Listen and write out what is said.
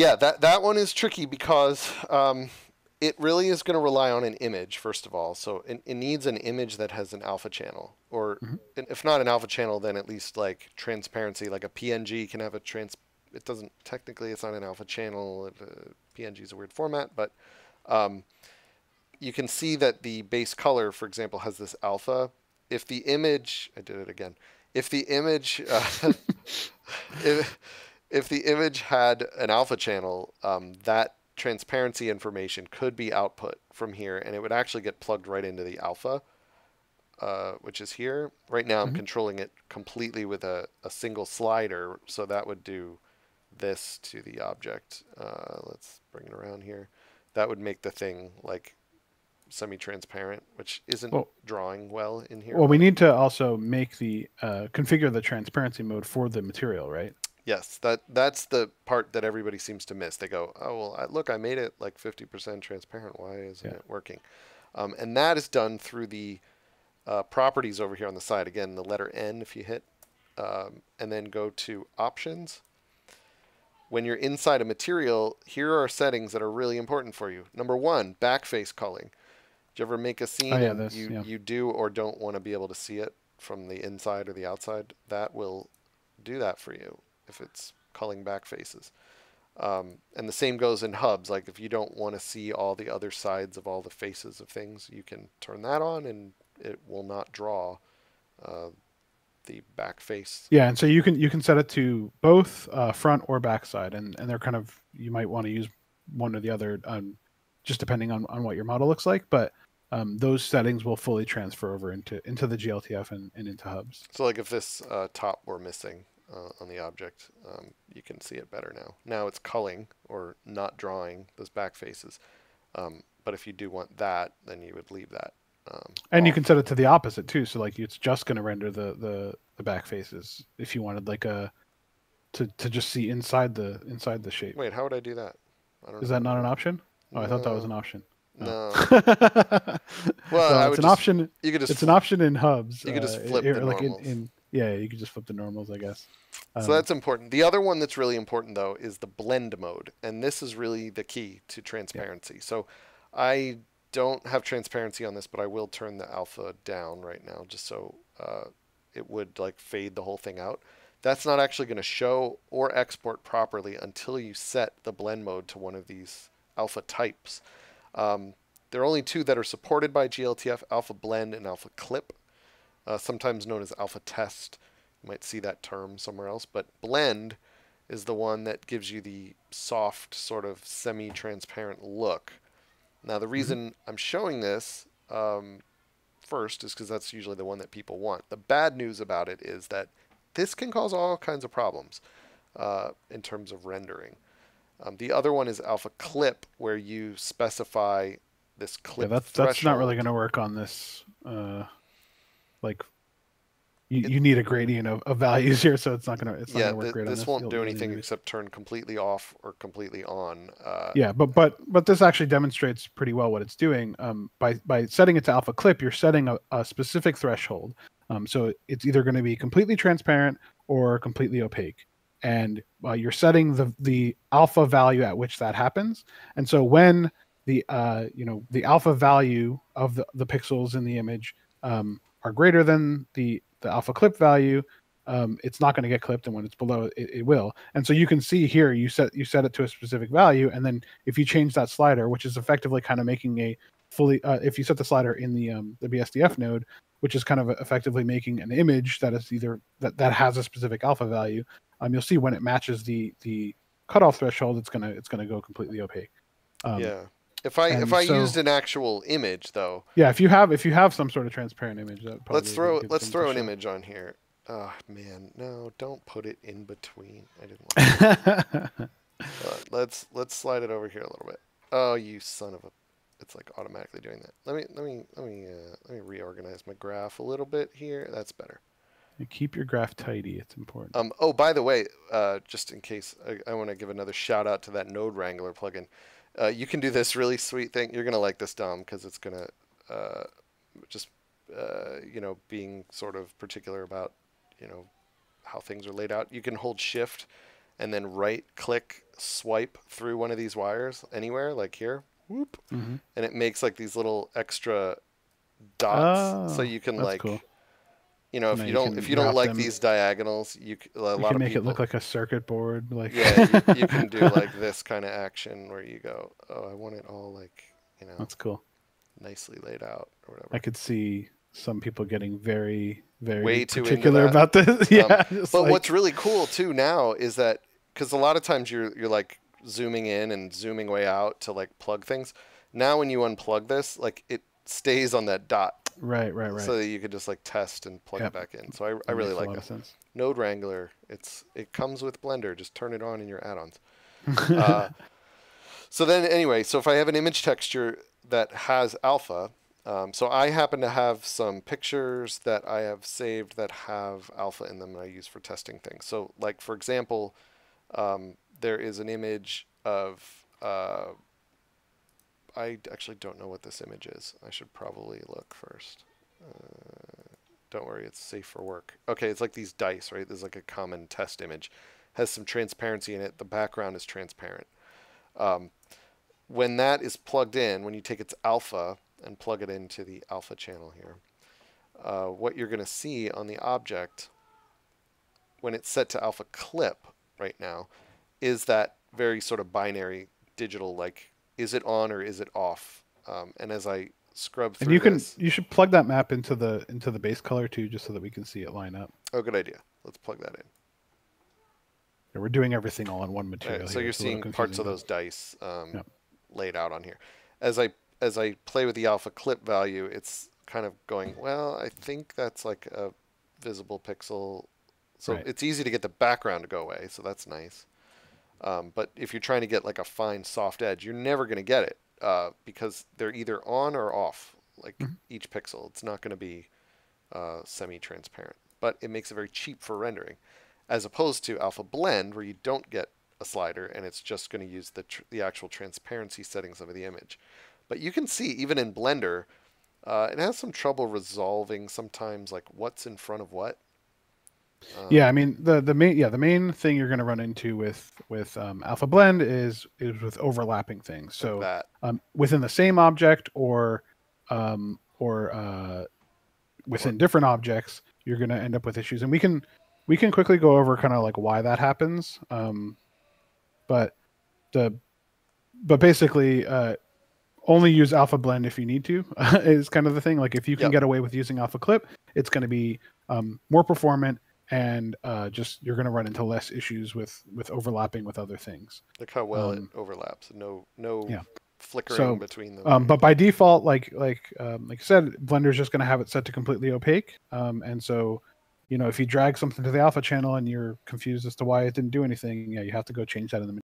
Yeah, that that one is tricky because um, it really is going to rely on an image first of all. So it, it needs an image that has an alpha channel, or Mhm. if not an alpha channel, then at least like transparency. Like a PNG can have a trans. It doesn't technically. It's not an alpha channel. It, uh, PNG is a weird format, but um, you can see that the base color, for example, has this alpha. If the image, I did it again. If the image, uh, if, if the image had an alpha channel, um, that transparency information could be output from here, and it would actually get plugged right into the alpha, uh, which is here. Right now, I'm Mhm. controlling it completely with a, a single slider, so that would do this to the object. Uh, let's bring it around here. That would make the thing like semi-transparent, which isn't Well- drawing well in here. Well, we need to also make the uh, configure the transparency mode for the material, right? Yes, that that's the part that everybody seems to miss. They go, "Oh well, I, look, I made it like 50% transparent. Why isn't Yeah. it working?" Um, and that is done through the uh, properties over here on the side. Again, the letter N if you hit, um, and then go to Options. When you're inside a material, here are settings that are really important for you. Number one, backface culling. Did you ever make a scene Oh, yeah, this, you, yeah. you do or don't want to be able to see it from the inside or the outside? That will do that for you if it's culling back faces. Um, and the same goes in hubs. Like if you don't want to see all the other sides of all the faces of things, you can turn that on and it will not draw uh, the back face. Yeah, and so you can you can set it to both uh, front or back side, and and they're kind of you might want to use one or the other, um, just depending on, on what your model looks like. But um, those settings will fully transfer over into into the GLTF and, and into hubs. So like if this uh, top were missing uh, on the object, um, you can see it better now. Now it's culling or not drawing those back faces. Um, but if you do want that, then you would leave that. Um, And you can set it to the opposite too. So like it's just going to render the, the the back faces if you wanted like a to to just see inside the inside the shape. Wait, how would I do that? I don't Is know. that not an option? Oh, I thought that was an option. No. well, I it's an just- option. You could just It's an option in hubs. you could just uh, flip the like in, in yeah, you can just flip the normals, I guess. Um, So that's important. The other one that's really important though is the blend mode, and this is really the key to transparency. So I don't have transparency on this, but I will turn the alpha down right now just so uh, it would like fade the whole thing out. That's not actually going to show or export properly until you set the blend mode to one of these alpha types. Um, there are only two that are supported by GLTF: Alpha Blend and Alpha Clip, uh, sometimes known as Alpha Test. You might see that term somewhere else, but blend is the one that gives you the soft, sort of semi-transparent look. Now, the reason I'm showing this um, first is because that's usually the one that people want. The bad news about it is that this can cause all kinds of problems uh, in terms of rendering. Um, the other one is Alpha Clip, where you specify this clip. yeah, that's that's not really going to work on this. Uh, like, you, you need a gradient of, of values here, so it's not going to it's not yeah, to work th- great this this. won't You'll do anything except turn completely off or completely on. Uh, Yeah, but but but this actually demonstrates pretty well what it's doing. Um, by by setting it to alpha clip, you're setting a, a specific threshold. Um, so it's either going to be completely transparent or completely opaque, and uh, you're setting the the alpha value at which that happens. And so when the uh, you know the alpha value of the, the pixels in the image um, are greater than the the alpha clip value, um, it's not going to get clipped, and when it's below, it, it will. And so you can see here, you set you set it to a specific value, and then if you change that slider, which is effectively kind of making a fully, uh, if you set the slider in the um, the BSDF node, which is kind of effectively making an image that is either that that has a specific alpha value, um, you'll see when it matches the the cutoff threshold, it's gonna it's gonna go completely opaque. Um, yeah. If I if I so- used an actual image though, yeah. If you have if you have some sort of transparent image, that probably let's throw let's throw an show. image on here. Oh man, no, don't put it in between. I didn't want. Uh, let's let's slide it over here a little bit. Oh, you son of a! It's like automatically doing that. Let me let me let me uh, let me reorganize my graph a little bit here. That's better. You Keep your graph tidy. It's important. Um, oh, by the way, uh, just in case, I, I want to give another shout out to that Node Wrangler plugin. Uh, you can do this really sweet thing. You're gonna like this, Dom, because it's gonna uh, just uh, you know being sort of particular about you know how things are laid out. You can hold Shift and then right click swipe through one of these wires anywhere, like here, whoop, hmm and it makes like these little extra dots, so Oh, you can like, cool. You know, if you you don't if you don't like them- these diagonals, you a You lot can of make people, it look like a circuit board. Like yeah, you, you can do like this kind of action where you go, oh, I want it all like, you know, that's cool. nicely laid out or whatever. I could see some people getting very, very Way too particular about this. Um, yeah, just But like- what's really cool too now is that because a lot of times you're you're like zooming in and zooming way out to like plug things. Now when you unplug this, like it stays on that dot, right, right, right. so that you could just like test and plug Yep. it back in. So I, I really like that. Node Wrangler. It's it comes with Blender. Just turn it on in your add-ons. Uh, so then anyway, so if I have an image texture that has alpha, um, so I happen to have some pictures that I have saved that have alpha in them that I use for testing things. So like for example, um, there is an image of uh, I actually don't know what this image is. I should probably look first. Uh, don't worry, it's safe for work. Okay, it's like these dice, right? There's like a common test image. Has some transparency in it. The background is transparent. Um, when that is plugged in, when you take its alpha and plug it into the alpha channel here, uh, what you're going to see on the object when it's set to alpha clip right now is that very sort of binary digital like is it on or is it off um, and as i scrub through and you can this, you should plug that map into the into the base color too, just so that we can see it line up. oh good idea let's plug that in Yeah, we're doing everything all in one material. right, so here. you're It's seeing parts of those dice um, Yep. laid out on here. As I as I play with the alpha clip value, it's kind of going. Well, I think that's like a visible pixel, so Right. it's easy to get the background to go away. So that's nice. Um, but if you're trying to get like a fine soft edge, you're never going to get it uh, because they're either on or off. Like Mhm. each pixel, it's not going to be uh, semi-transparent. But it makes it very cheap for rendering, as opposed to Alpha Blend, where you don't get a slider and it's just going to use the tr- the actual transparency settings of the image. But you can see even in Blender, uh, it has some trouble resolving sometimes like what's in front of what. Um, Yeah, I mean the the main yeah the main thing you're going to run into with with um, Alpha Blend is is with overlapping things. like So that. um, within the same object or um, or uh, within different objects, you're going to end up with issues, and we can we can quickly go over kind of like why that happens. Um, but the but basically, uh, only use Alpha Blend if you need to is kind of the thing. Like if you can Yep. get away with using Alpha Clip, it's going to be um, more performant and uh, just you're going to run into less issues with with overlapping with other things. Look how well um, it overlaps. No no yeah. flickering So, between them. Um, but by default, like like um, like I said, Blender's just going to have it set to completely opaque. Um, and so, you know, if you drag something to the alpha channel and you're confused as to why it didn't do anything, yeah, you have to go change that in the